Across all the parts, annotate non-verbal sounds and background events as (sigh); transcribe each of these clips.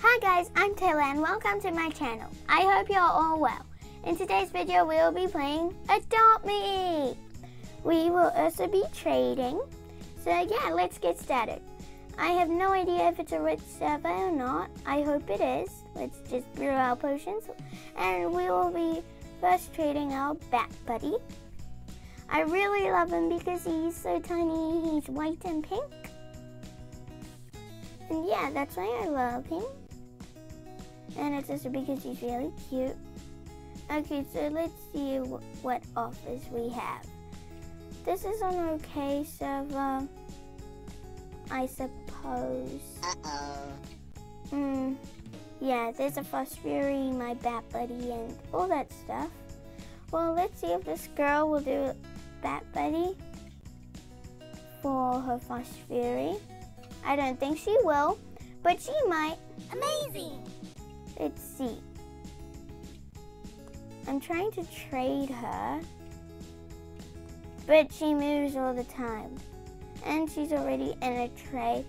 Hi guys, I'm Taylor and welcome to my channel. I hope you're all well. In today's video, we'll be playing Adopt Me. We will also be trading. So yeah, let's get started. I have no idea if it's a rich server or not. I hope it is. Let's just brew our potions. And we will be first trading our Bat Buddy. I really love him because he's so tiny. He's white and pink. And yeah, that's why I love him. And it's also because she's really cute. Okay, so let's see what offers we have. This is an okay server, I suppose. Uh-oh. Hmm. Yeah, there's a Frost Fury, my Bat Buddy, and all that stuff. Well, let's see if this girl will do Bat Buddy for her Frost Fury. I don't think she will, but she might. Amazing! Let's see. I'm trying to trade her, but she moves all the time. And she's already in a tray,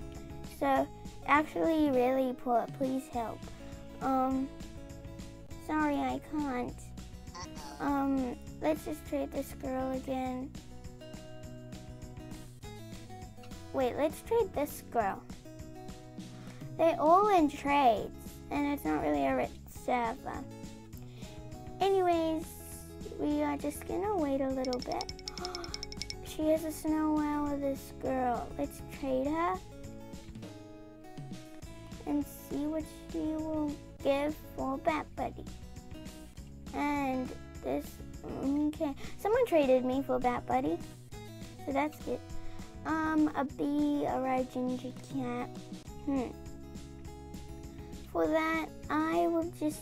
so actually really poor. Please help. Um, sorry, I can't. Um, let's just trade this girl again. Wait, let's trade this girl. They're all in trades, and it's not really a rich server. Anyways, we are just gonna wait a little bit. (gasps) she has a snow owl with this girl. Let's trade her and see what she will give for Bat Buddy. And this, okay. Someone traded me for Bat Buddy, so that's good. Um, a bee, a red ginger cat. Hmm. For that, I will just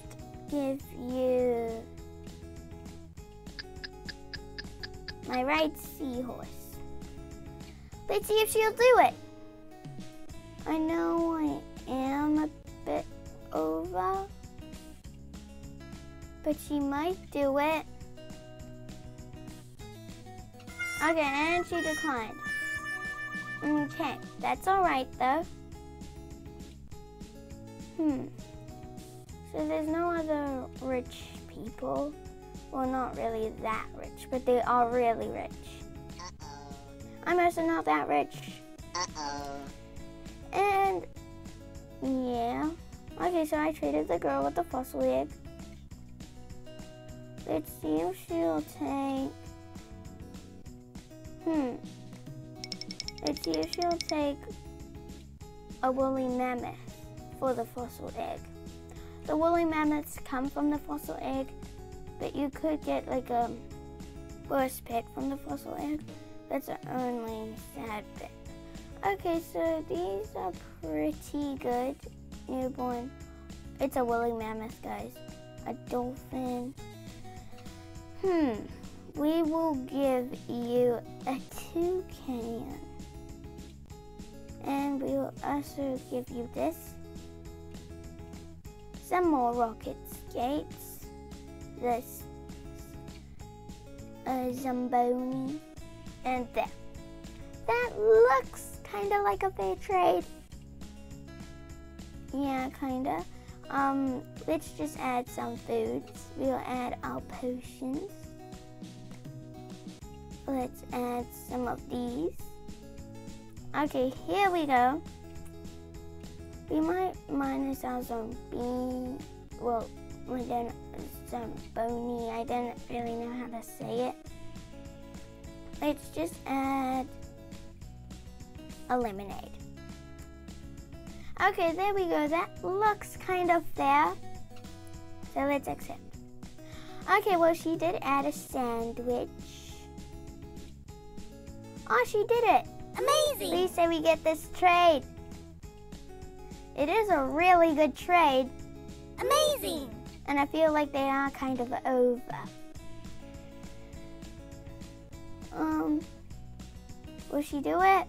give you my ride seahorse. Let's see if she'll do it. I know I am a bit over, but she might do it. Okay, and she declined. Okay, that's all right though. Hmm. So there's no other rich people. Well, not really that rich, but they are really rich. Uh-oh. I'm also not that rich. Uh-oh. And yeah. Okay, so I traded the girl with the fossil egg. Let's see if she'll take. Hmm. Let's see if she'll take a woolly mammoth for the fossil egg. The woolly mammoths come from the fossil egg, but you could get like a worse pet from the fossil egg. That's the only sad bit. Okay, so these are pretty good. Newborn. It's a woolly mammoth, guys. A dolphin. Hmm. We will give you a toucan. And we will also give you this. Some more rocket skates. This. A Zamboni. And that. That looks kind of like a fair trade. Yeah, kind of. Um, let's just add some foods. We'll add our potions. Let's add some of these. Okay, here we go. We might minus our zombie. Well, we don't zomboni. I don't really know how to say it. Let's just add a lemonade. Okay, there we go. That looks kind of fair. So let's accept. Okay, well, she did add a sandwich. Oh, she did it. Amazing! Please say we get this trade. It is a really good trade, Amazing! and I feel like they are kind of over. Um, will she do it?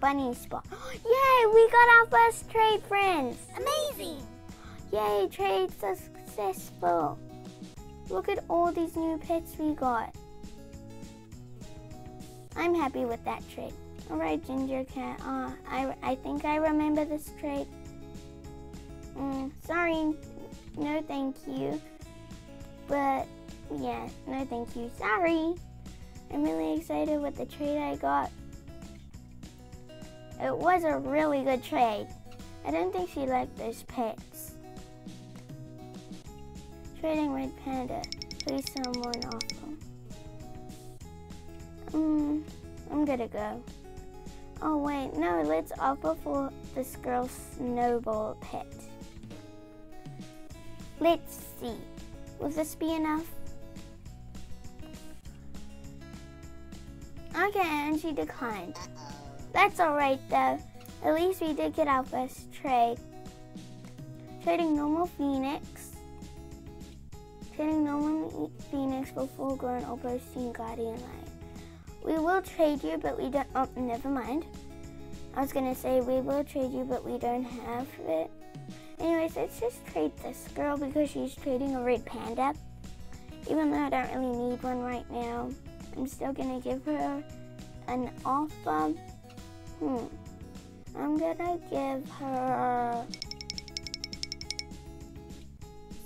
Bunny spot. (gasps) Yay, we got our first trade, friends. Amazing! Yay, trade successful. Look at all these new pets we got. I'm happy with that trade. All right, Ginger Cat. Uh, I, I think I remember this trade. Mm, sorry, no thank you. But yeah, no thank you. Sorry. I'm really excited with the trade I got. It was a really good trade. I don't think she liked those pets. Trading Red Panda. Please someone offer. Mm, I'm gonna go. Oh wait, no, let's offer for this girl's snowball pet. Let's see. Will this be enough? Okay, and she declined. That's alright though. At least we did get our first trade. Trading normal phoenix. Trading normal phoenix for full grown Opposing Guardian Light. We will trade you, but we don't. Oh, never mind. I was gonna say we will trade you, but we don't have it. Anyways, let's just trade this girl because she's trading a red panda. Even though I don't really need one right now, I'm still gonna give her an offer. Hmm. I'm gonna give her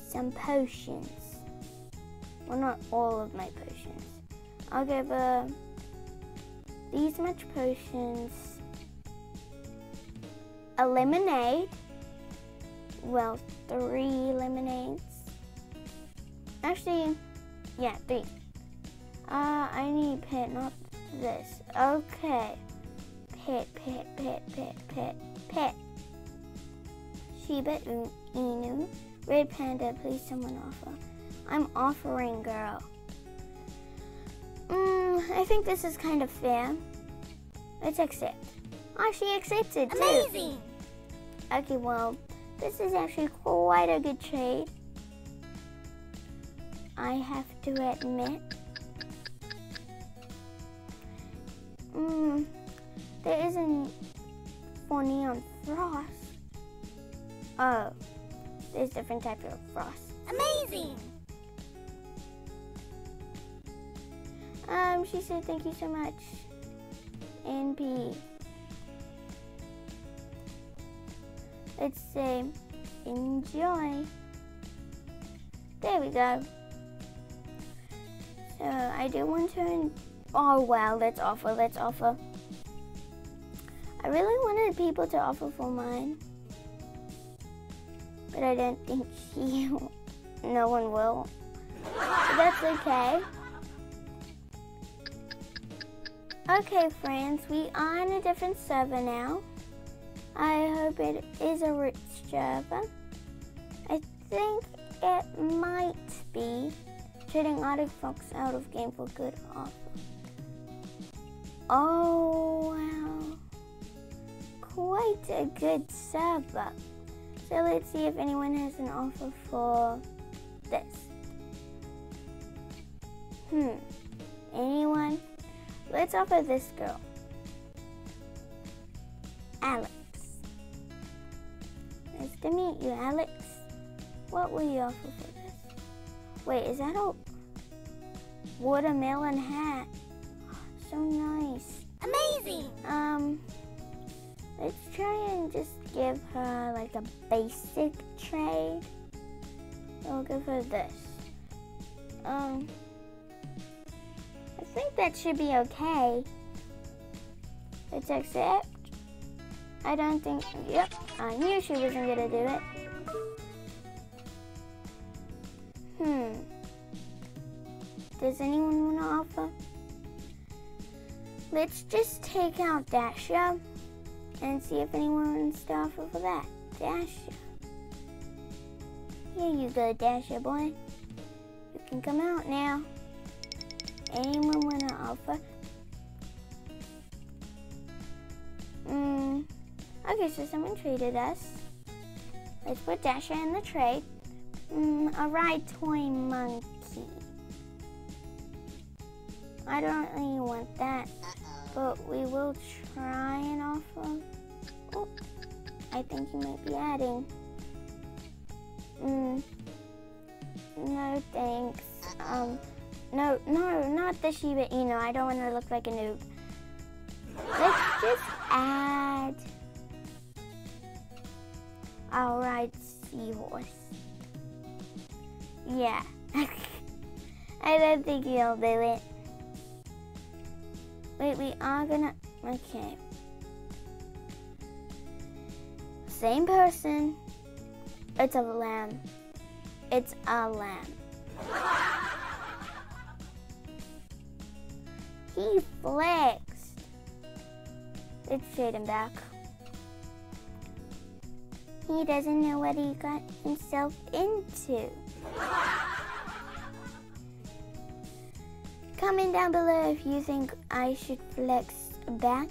some potions. Well, not all of my potions. I'll give her these much potions, a lemonade, well, three lemonades. Actually, yeah, three. Uh, I need pet, not this. Okay. Pet, pet, pet, pet, pet, pet. Shiba Inu. Red Panda, please someone offer. I'm offering, girl. I think this is kind of fair. Let's accept. Oh, she accepted too. Amazing! Okay, well, this is actually quite a good trade. I have to admit. Mm, there isn't for neon frost. Oh, there's different types of frost. Amazing! Um, she said thank you so much. NP. Let's say enjoy. There we go. So I do want to. Oh wow, let's offer. Let's offer. I really wanted people to offer for mine, but I don't think (laughs) no one will. That's okay. Okay, friends, we are on a different server now. I hope it is a rich server. I think it might be trading Arctic Fox out of game for good offer. Oh, wow. Quite a good server. So let's see if anyone has an offer for this. Hmm. Anyone? Let's offer this girl. Alex. Nice to meet you, Alex. What will you offer for this? Wait, is that a watermelon hat? So nice. Amazing! Um, let's try and just give her like a basic trade. I'll give her this. Um, think that should be okay. Let's accept. I don't think, yep, I knew she wasn't gonna do it. Hmm. Does anyone want to offer? Let's just take out Dasha and see if anyone wants to offer for that. Dasha. Here you go, Dasha boy. You can come out now. Anyone want to offer? Hmm. Okay, so someone traded us. Let's put Dasha in the trade. Mm, a ride toy monkey. I don't really want that, but we will try and offer. Oh, I think you might be adding. Mm, no thanks. Um, no, no, not the Shiba Inu. I don't want to look like a noob. Let's just add ride seahorse. Yeah. (laughs) I don't think you'll do it. Wait, we are gonna. Okay. Same person. It's a lamb. It's a lamb. (laughs) He flexed. Let's trade him back. He doesn't know what he got himself into. Comment down below if you think I should flex back.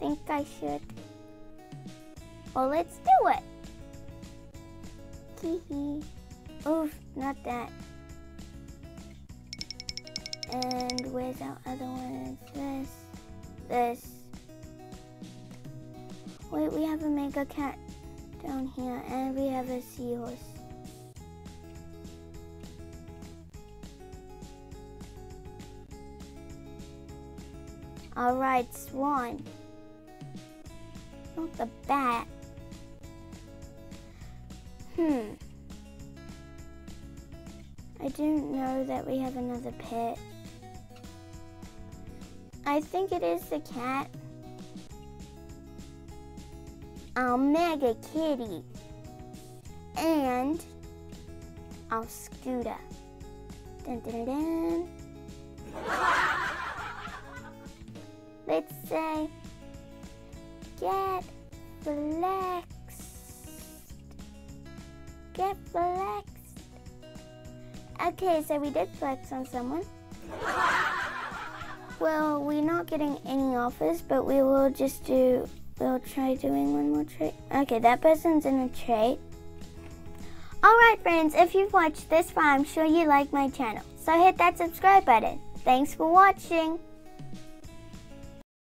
Think I should? Well, let's do it. Hee Oof, not that. And where's our other one? It's this. This. Wait, we have a mega cat down here, and we have a seahorse. Alright, swan. Not the bat. Hmm. I didn't know that we have another pet. I think it is the cat. Our mega kitty. And our scooter. Dun, dun, dun, Let's say, get flexed. Get flexed. Okay, so we did flex on someone. Well, we're not getting any offers, but we will just do, we'll try doing one more trade. Okay, that person's in a trade. Alright friends, if you've watched this far, I'm sure you like my channel. So hit that subscribe button. Thanks for watching.